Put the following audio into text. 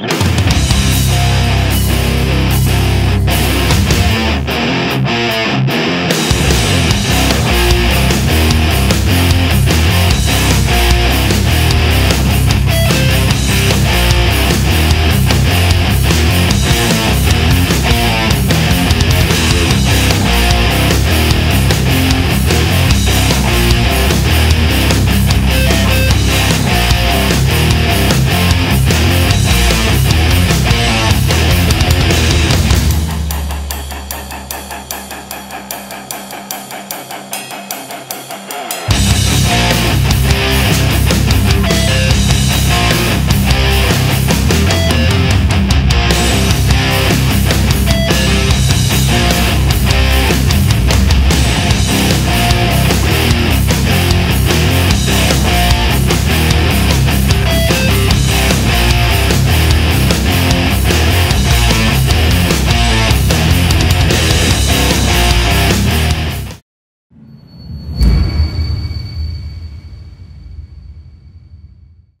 you